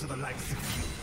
To the likes of you.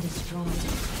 destroyed.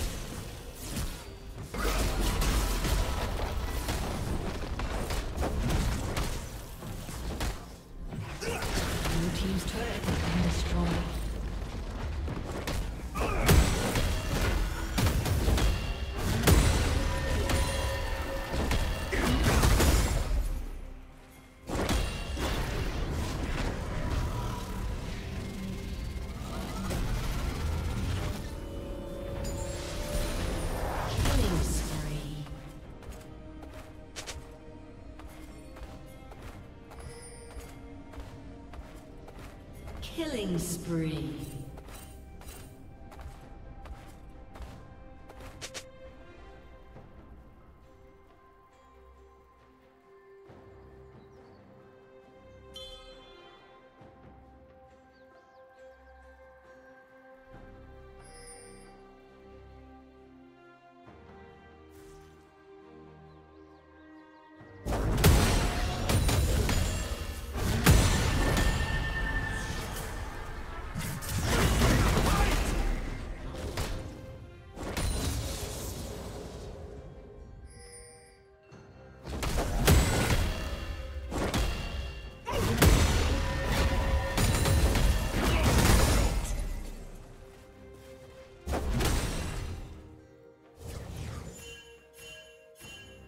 Killing spree.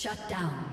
Shut down.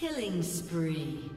Killing spree.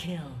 Kill.